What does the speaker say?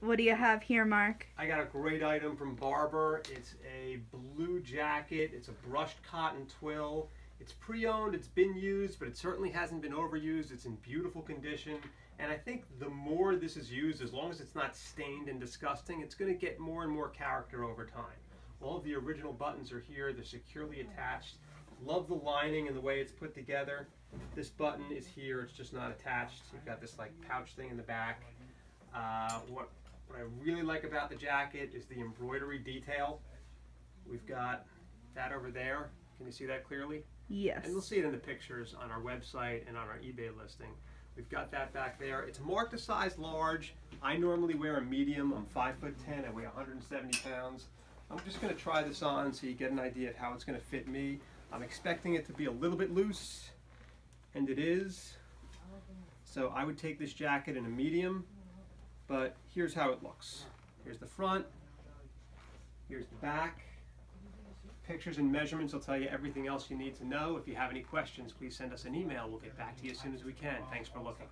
what do you have here, Mark? I got a great item from Barbour. It's a blue jacket. It's a brushed cotton twill. It's pre-owned, it's been used, but it certainly hasn't been overused. It's in beautiful condition. And I think the more this is used, as long as it's not stained and disgusting, it's gonna get more and more character over time. All of the original buttons are here, they're securely attached. Love the lining and the way it's put together. This button is here, it's just not attached. You've got this like pouch thing in the back. Uh, what, what I really like about the jacket is the embroidery detail. We've got that over there. Can you see that clearly? Yes. And you'll see it in the pictures on our website and on our eBay listing. We've got that back there. It's marked a size large. I normally wear a medium. I'm five foot ten. I weigh 170 pounds. I'm just going to try this on so you get an idea of how it's going to fit me. I'm expecting it to be a little bit loose, and it is. So I would take this jacket in a medium, but here's how it looks. Here's the front. Here's the back. Pictures and measurements will tell you everything else you need to know. If you have any questions, please send us an email. We'll get back to you as soon as we can. Thanks for looking.